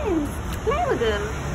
friends. Play with him.